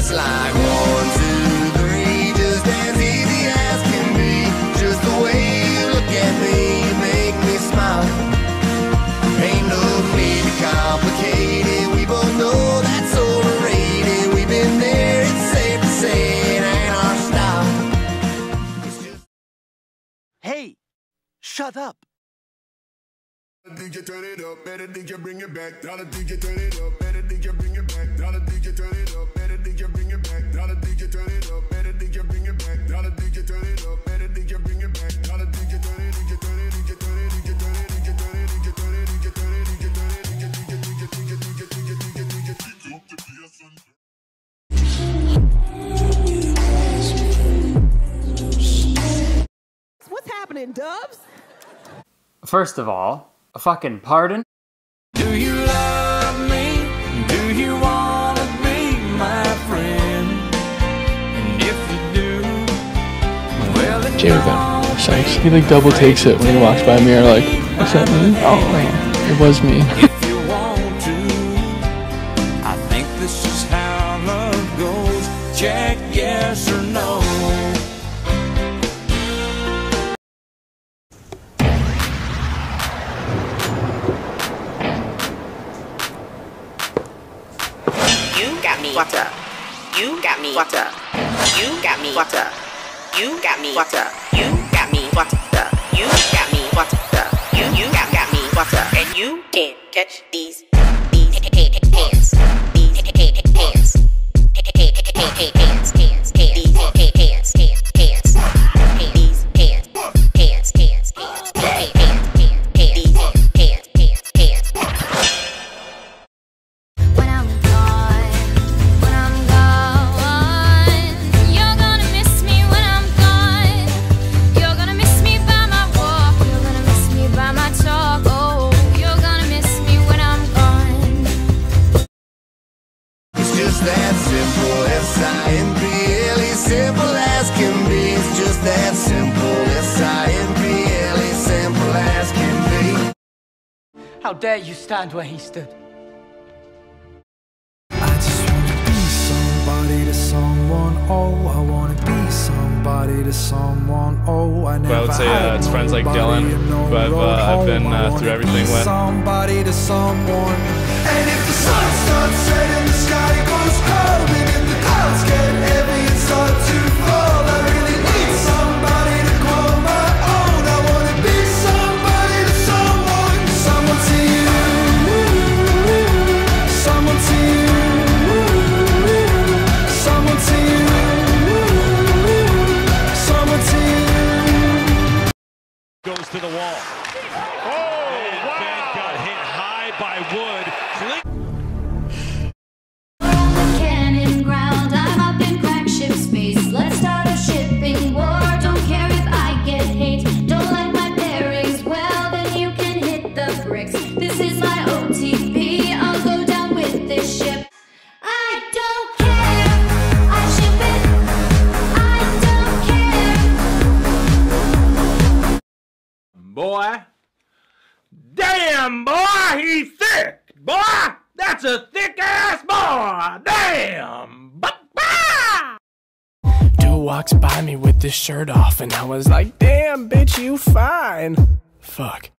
It's like one, two, three, just as easy as can be. Just the way you look at me, make me smile. Ain't no need to complicate it. We both know that's overrated. We've been there, it's safe to say it ain't our style. Hey, shut up. DJ turn it up, better DJ bring it back. Dollar DJ turn it up, better DJ bring it back. Dollar DJ turn it up, better DJ bring it back. Dollar DJ turn it up, better DJ bring it back. Dollar DJ turn it up, better DJ bring it back. Dollar DJ turn it, DJ turn it, DJ turn it, DJ turn it, DJ turn it, DJ turn it, DJ turn it, DJ turn it, DJ DJ DJ DJ DJ DJ DJ DJ DJ What's happening, Dubs? First of all, a fucking pardon? Do you love me? Do you wanna be my friend? And if you do, well then Jamie Benn Sykes. He like double takes it when he walks by me or like, what's that me? Oh man, it was me. Got me. What's up? You got me. What's up? You got me. What's up? You got me. What's up? Simple. S-I-M-P-L-E, simple as can be. It's just that simple. S-I-M-P-L-E, simple as can be. How dare you stand where he stood? Oh, I wanna be somebody to someone. Oh, I never I would say, uh, it's friends like Dylan, who I've, uh, I've been, uh, through everything with. Somebody to someone. And if the sun starts setting, the sky goes cold, and the clouds get heavy to the wall. Oh, and Benn got hit high by Wood. Boy. Damn, boy, he's thick. Boy, that's a thick ass boy. Damn. Ba-ba! Dude walks by me with his shirt off, and I was like, damn, bitch, you fine. Fuck.